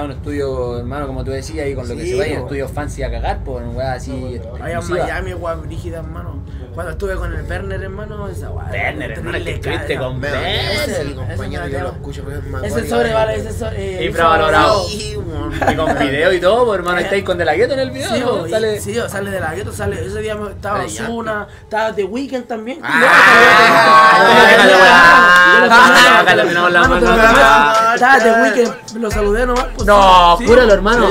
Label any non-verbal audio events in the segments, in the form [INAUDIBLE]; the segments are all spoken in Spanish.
un estudio, hermano, como tú decías, ahí con lo que se vaya, estudios fancy a cagar, pues, un weá así. En exclusiva. Miami, weón, brígida, hermano. Cuando estuve con el Werner, hermano, esa weá. Werner, hermano, es que estuviste con Werner. compañero, ese yo lo escucho, pero es más Ese guay, sobre, vale. vale, ese sobre. Infravalorado. Sí, weón. Y con video y todo, pues, hermano, estáis con De La Gueto en el video, Sí, ¿no? y- Sale. sí, bo, sale de la gueto, sale. Ese día estaba. Zuna, estaba The Weeknd también. Ah, weá. Ah. Estaba The Weeknd, lo saludé nomás. Pues, No, sí. cúralo, hermano.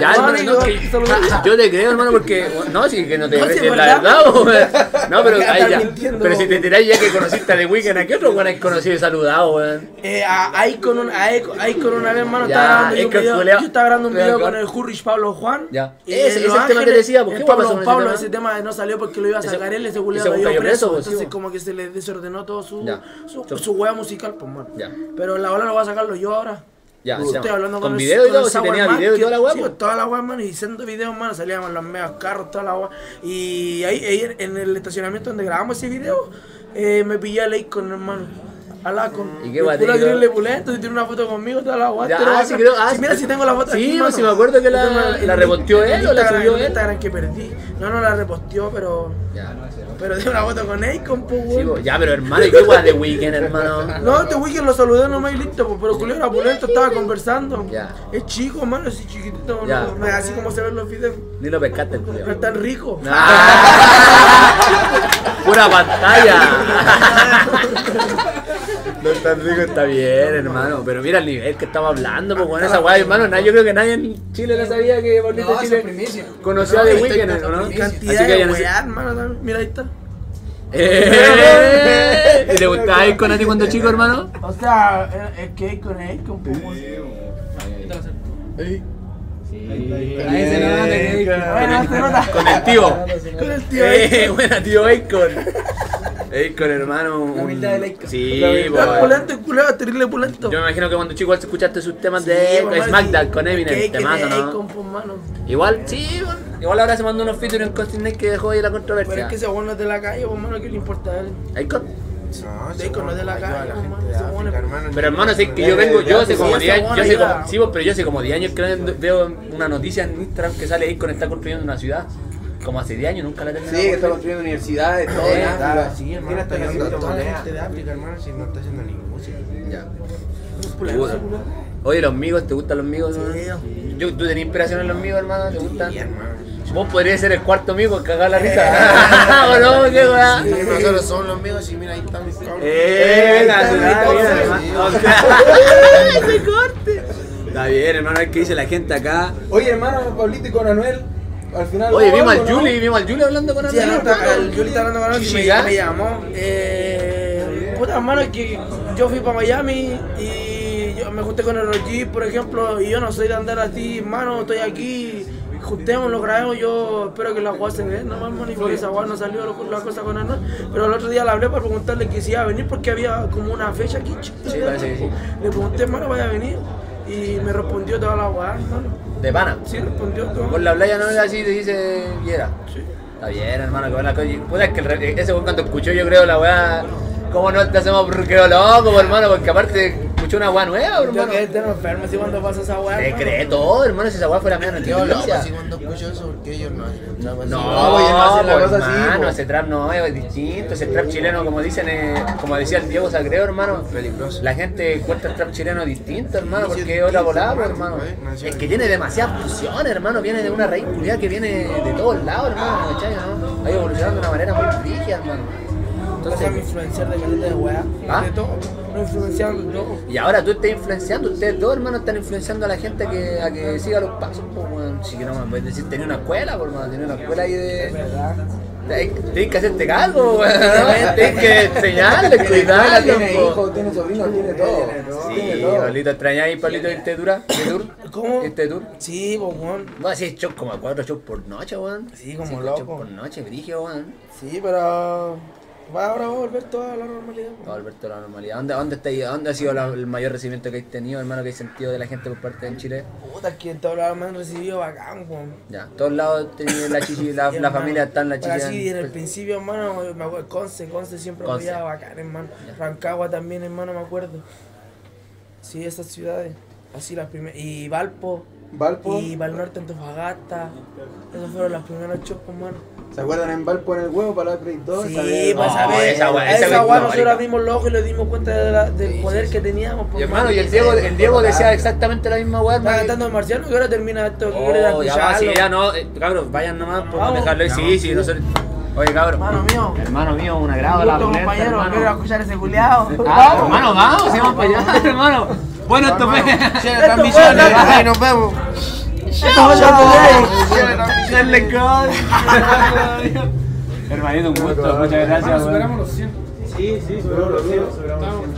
Ya, hermano, no, yo que- saludé. yo te creo, hermano, porque. No, sí, que no te No, crees, es la ¿verdad? verdad, weón. [LAUGHS] No, pero Ya ahí estás ya. mintiendo, Pero si te weón. tiráis ya que conociste a The Weeknd, ¿a qué otro weón has conocido y saludado, weón? Eh, a Icon, un- a Icon, a Icon una vez, hermano, Ya, estaba grabando yo un video. Yo estaba grabando un video con el Hurrich Pablo Juan. Ya. Y Ese- en ese Los es el tema que te Ángeles, decía, ¿por qué el Pablo, son ese Pablo, tema? ese tema no salió porque lo iba a Ese- sacar él, ese ese culeo weón cayó cayó preso. preso, pues, entonces, pues. como que se le desordenó todo su, Ya. su, su wea musical, pues, mano. Ya. Pero la ola lo voy a sacarlo yo ahora. Ya, Estoy o sea, hablando con el- video y con todo, si tenía Man, video y toda la weá, sí, pues. toda la weá, mano, y haciendo videos, mano, salíamos los medios carros, toda la weá. Y ahí, ahí en el estacionamiento donde grabamos ese video, eh, me pillé a Leicon, hermano. A con ¿Y qué guay te Pura? Grille Pulento, y tiene una foto conmigo, toda la pero ah, sí, creo- ah, Sí, mira si tengo la foto Sí, aquí, pues, mano. sí, me acuerdo que la- tengo la reposteó él o la subió él. Instagram que perdí. No, no la reposteó, pero... Ya, Pero de una foto con Akon, pues, Sí, pues, ya, pero hermano, ¿y qué weá de Weeknd, hermano? No, este weekend lo saludé nomás y listo, pues, pero Julio era pulento, estaba conversando. Ya. Es chico, mano, así chiquitito, Ya. no, no así como se ven los videos. Ni lo pescaste el No culiao. es tan rico. Ah. [LAUGHS] Pura pantalla. [LAUGHS] Tan rico, está bien, hermano. Pero mira el nivel que estamos hablando, pues con esa weá, hermano. Yo creo que nadie en Chile no sabía que Pablito No, Chile conocía No, de Weeknd, dando ¿no? primicia. Así Cantidad que de weá, hermano, también. Mira, ahí está. Eh, [LAUGHS] ¿Y te gustaba ir con a ti cuando chico, hermano? O sea, eh, es que con Akon, pues, weón. Ahí se nota Bueno. Con el tío. Con el tío Eh, buena tío Akon. Akon, hermano. un- La humildad del Akon. Sí, pues. el culeo, terrible pulento. Yo me imagino que cuando chico igual escuchaste sus temas Sí, de pues, mano, SmackDown sí, con Eminem, temazo, es ¿no? Pues, mano. Igual, sí, bueno, igual ahora se mandó unos featuring con Steve que dejó ahí la Pero controversia. es que ese weón no es de la calle, pues, mano, ¿qué le importa a él? Akon. No, De Akon no es de la calle, de bueno. hermano. Pero hermano, sé que yo vengo, yo hace sí, como ese 10 años, bueno yo sé ayuda. como, sí, pues, pero yo hace como 10 años que veo una noticia en Instagram que sale Akon está construyendo una ciudad. Como hace 10 años, nunca la he terminado. Sí, que está construyendo universidades, todo Eh, África. Ah, sí, hermano, está a toda la gente de África, hermano, si no está haciendo ni música. Ya. Oye, los amigos, ¿te gustan los amigos? Sí. Yo, ¿Tú tenés inspiración en los amigos, hermano? ¿Te gustan? Sí, hermano. Vos podrías ser el cuarto amigo, cagar la risa. [LAUGHS] [LAUGHS] ¿O no? ¿Qué weá? Sí, nosotros somos los amigos y mira, ahí están mis cabros. Eh, Está la está. Ese corte. Está bien, hermano, a ver qué dice la gente acá. Oye, hermano, Pablito y con Anuel, al final. Oye, vimos al ¿no? Juli, vimos al Juli hablando con Sí, no, está- el Yuri está hablando con él y me, me llamó. Eh, puta hermano, es que yo fui para Miami y yo me junté con el Rogi, por ejemplo, y yo no soy de andar así, hermano, estoy aquí, juntémonos, grabemos, yo espero que la agua se vea, nomás, hermano, y por esa no salió lo- la cosa con Anuel. Pero el otro día le hablé para preguntarle que si iba a venir porque había como una fecha aquí. Sí, sí. Le pregunté, hermano, vaya a venir. Y me respondió toda la agua, hermano. De pana. Sí, respondió todo. Con la playa no es así, te dice Viera. Sí. Está bien, hermano, que buena cosa. Puta, es que el ese cuando escuchó, yo creo, la weá. ¿Cómo no te hacemos quedó loco, hermano? Porque aparte escuchó una weá nueva, Yo hermano. que este no enfermo, si cuando pasa esa weá. Te hermano. cree todo, hermano, si esa weá fuera mía loco, noticia. así cuando escucho eso, porque ellos no así. No, No, oye, no hacen la po, cosa así, hermano, po. ese trap no es, distinto, ese trap chileno, como dicen, eh, como decía el Diego Sacreo, hermano, Peligroso. la gente encuentra el trap chileno distinto, hermano, porque es otra volada, hermano, Es que tiene demasiadas fusiones, hermano, viene de una raíz culiada que viene de todos lados, hermano, ¿cachai? ¿no? Ha ido evolucionando de una manera muy rígida, hermano. Entonces, influenciar de caleta de weá. ¿Ah? De todo. Me influenciando todo. y ahora tú estás influenciando, ustedes dos hermanos están influenciando a la gente a que, a que siga los pasos, pues, weón. Si que no me puedes decir, tenía una escuela, por hermano, tenía una escuela ahí Es de. verdad. Tienes que hacerte cargo, weón. [LAUGHS] ¿no? Tienes que enseñarle, Tiene cuidarlo, tiene hijos, tiene sobrinos, tiene todo. Sí. Pablito, ¿extrañáis, Pablito, irte dura? ¿De tour? ¿Cómo? ¿Este tour? Sí, pues, weón. Vos hacís shows como a cuatro shows por noche, weón. Sí, como loco. shows por noche, brigio, weón. Sí, pero. Va, ahora va a volver toda la normalidad. Va a volver toda la normalidad. ¿Dónde, dónde, estáis- dónde ha sido la- el mayor recibimiento que habéis tenido, hermano, que habéis sentido de la gente por parte de Chile? Puta, es que en todos lados me han recibido bacán, weón. Ya, todos lados la chichi, la, Sí, la hermano. familia está en la chichi. así, en el principio, hermano, me acuerdo, Conce, Conce siempre Conce. apoyaba bacán, hermano. Rancagua también, hermano, me acuerdo. Sí, esas ciudades. Así las primeras. Y Valpo. Valpo. Y Val Norte Antofagasta. Esos fueron los primeros shows, pues, mano. ¿Se acuerdan en Valpo en el huevo para la Play 2? Sí, Esa vez- pues No, a ver, esa esa esa wea- weá no, nosotros abrimos los ojos y nos dimos cuenta de la- del poder que teníamos. pues, Y hermano, mano. y el Diego, el Diego decía exactamente la misma weá. Está cantando el marciano, que ahora termina esto, que Oh, ya va, sí, ya no, eh, cabros, vayan nomás, podemos Vamos. dejarlo ahí. Sí, sí, nosotros. Oye, cabros. Hermano mío. Hermano mío, un Un agrado la ruleta, compañero, hermano. quiero escuchar ese culiao. Ah, hermano, vamos, vamos para allá, [LAUGHS] hermano. Bueno, esto fue. Nos vemos. Hermanito, un gusto, muchas gracias. Superamos los 100. Sí, sí, superamos los 100, superamos los 100.